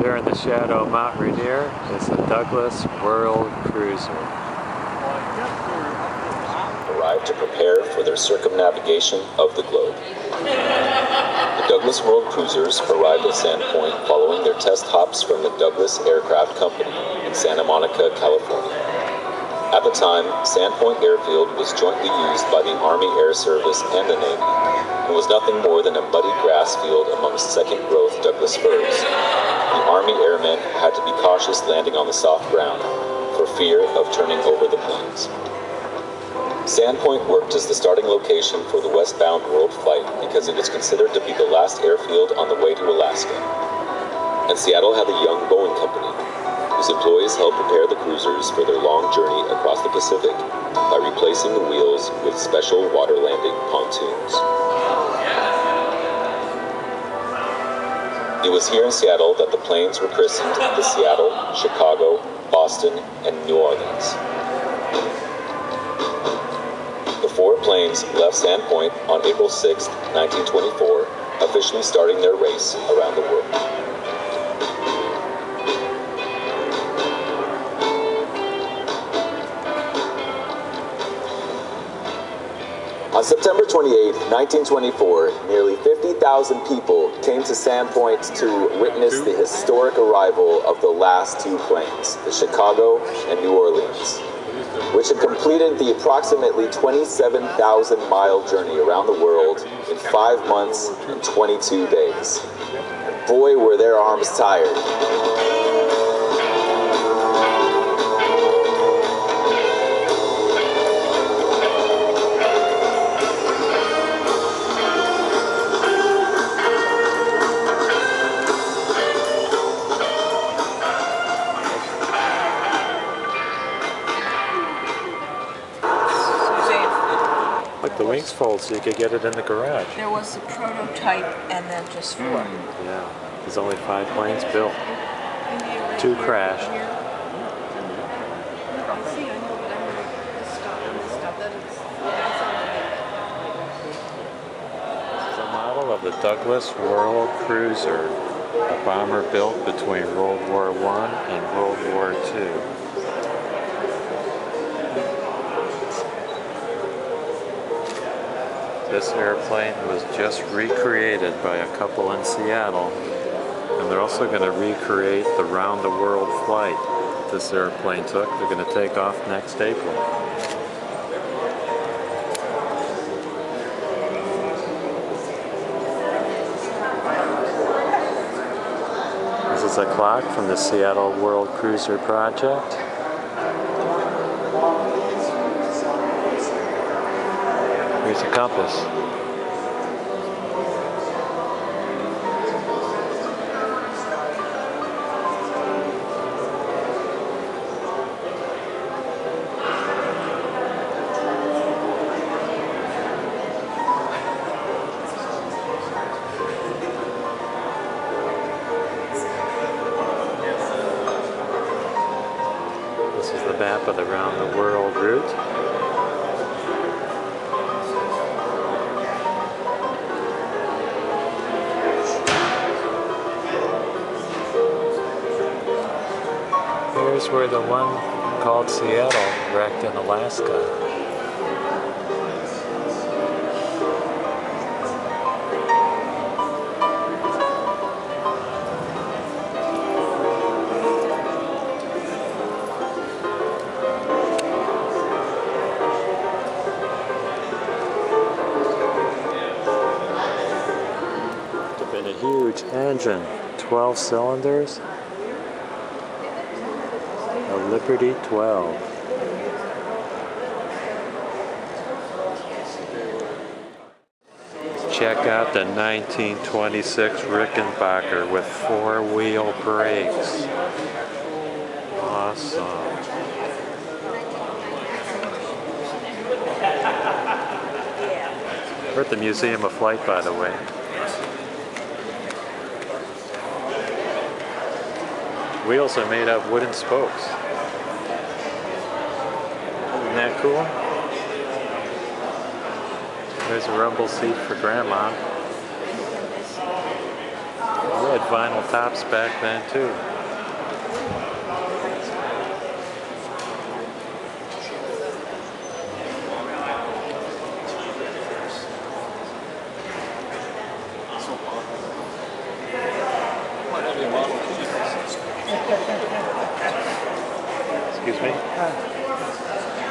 There in the shadow of Mount Rainier is the Douglas World Cruiser. arrived to prepare for their circumnavigation of the globe. The Douglas World Cruisers arrived at Sand Point following their test hops from the Douglas Aircraft Company in Santa Monica, California. At the time, Sand Point Airfield was jointly used by the Army Air Service and the Navy and was nothing more than a muddy grass field amongst second growth Douglas firs. The Army airmen had to be cautious landing on the soft ground for fear of turning over the planes. Sand Point worked as the starting location for the westbound world flight because it was considered to be the last airfield on the way to Alaska. And Seattle had a young Boeing company, whose employees helped prepare the cruisers for their long journey across the Pacific by replacing the wheels with special water landing pontoons. It was here in Seattle that the planes were christened the Seattle, Chicago, Boston, and New Orleans. The four planes left Sand Point on April 6, 1924, officially starting their race around the world. On September 28, 1924, nearly 50,000 people came to Sand Point to witness the historic arrival of the last two planes, the Chicago and New Orleans, which had completed the approximately 27,000 mile journey around the world in five months and 22 days. Boy, were their arms tired. Like the wings fold so you could get it in the garage. there was a prototype and then just hmm, four. Yeah, there's only five planes built. Two crashed. This is a model of the Douglas World Cruiser, a bomber built between World War I and World War II. This airplane was just recreated by a couple in Seattle, and they're also going to recreate the round the world flight this airplane took. They're going to take off next April. This is a clock from the Seattle World Cruiser Project. Here's a compass. This is the map of the round the world route. Here's where the one called Seattle wrecked in Alaska. Huge engine, 12 cylinders. Liberty 12. Check out the 1926 Rickenbacker with four-wheel brakes. Awesome. We're at the Museum of Flight, by the way. Wheels are made of wooden spokes. Cool? There's a rumble seat for grandma. Yeah. had vinyl tops back then too. Excuse me?